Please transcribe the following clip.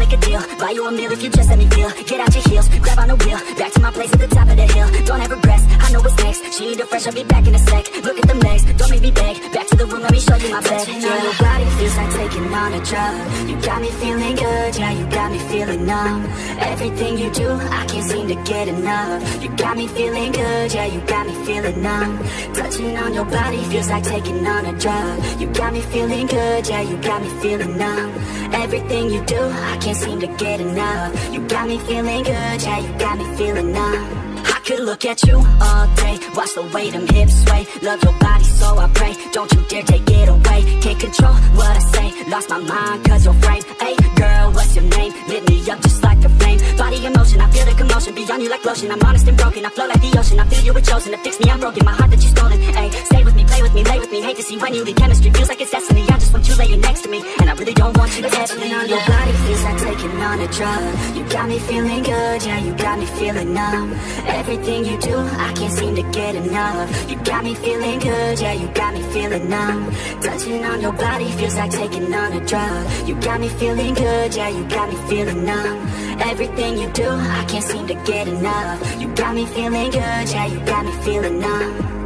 make a deal. Buy you a meal if you just let me feel. Get out your heels, grab on the wheel. Back to my place at the top of the hill. Don't have regrets, I know what's next. She need a fresh, I'll be back in a sec. Look at them legs, don't make me beg. Back to the room, let me show you my bed. Touching on your body feels like taking on a drug. You got me feeling good, yeah, you got me feeling numb. Everything you do, I can't seem to get enough. You got me feeling good, yeah, you got me feeling numb. Touching on your body feels like taking on a drug. You got me feeling good, yeah, you got me feeling numb. Everything you do, I can't seem to get enough. You got me feeling good, yeah, you got me feeling numb I could look at you all day. Watch the way them hips sway. Love your body so I pray. Don't you dare take it away. Can't control what I say. Lost my mind cause your frame. Hey girl, what's your name? Lit me up just like a flame. Body emotion, I feel the commotion. Beyond you like lotion. I'm honest and broken. I flow like the ocean. I feel you were chosen. To fix me, I'm broken. My heart that you stolen. Hey, stay with me, play with me, lay with me When you leave Chemistry feels like it's destiny. I just want you laying next to me And I really don't want you to ever leave on your body feels like taking on a drug. You got me feeling good Yeah, you got me feeling numb. Everything you do, I can't seem to get enough. You got me feeling good, yeah, you got me feeling numb. Touching on your body feels like taking on a drug. You got me feeling good, yeah, you got me feeling numb. Everything you do, I can't seem to get enough. You got me feeling good, yeah, you got me feeling numb